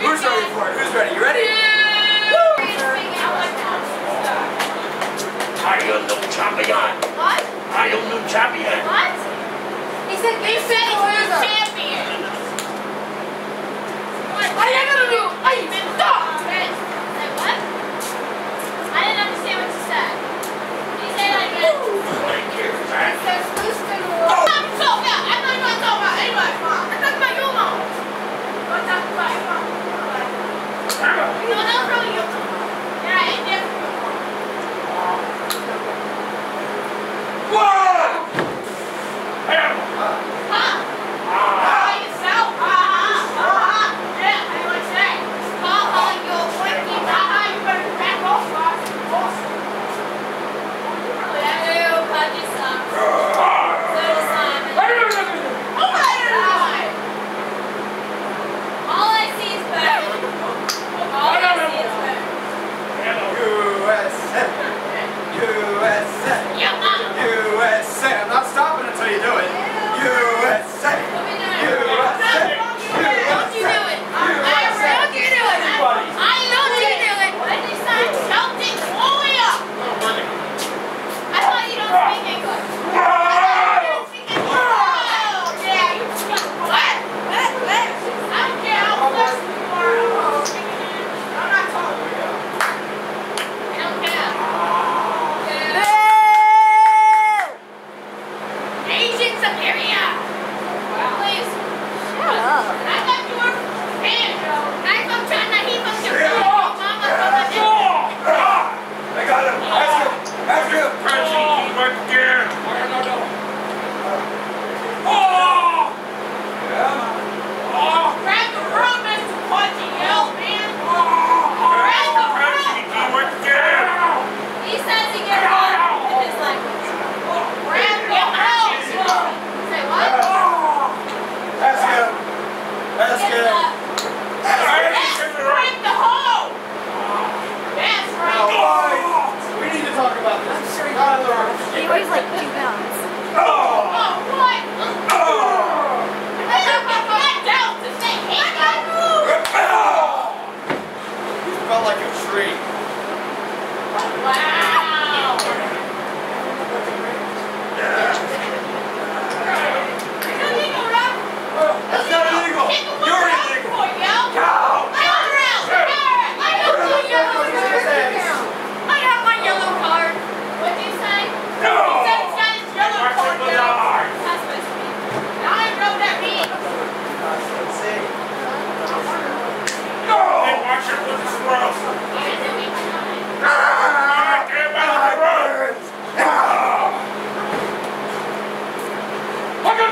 Who's ready for it? Who's ready? You ready? I champion. What? I don't know champion. What? He said, He said he's champion. up. three. Wow! Yeah. That's not illegal.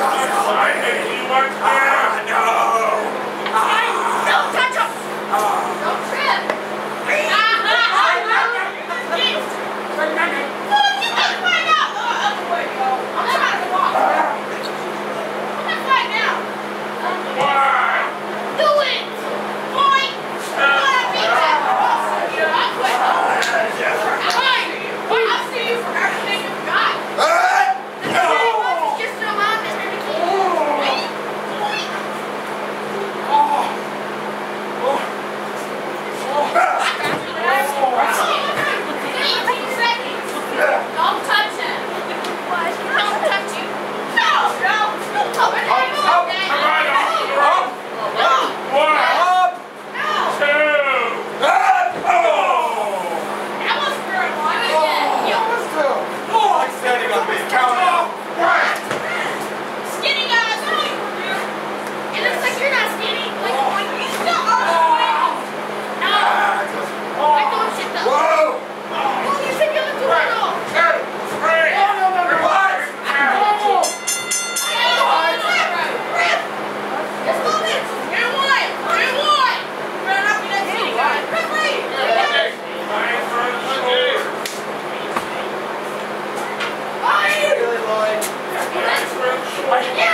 I think we went there. Yeah.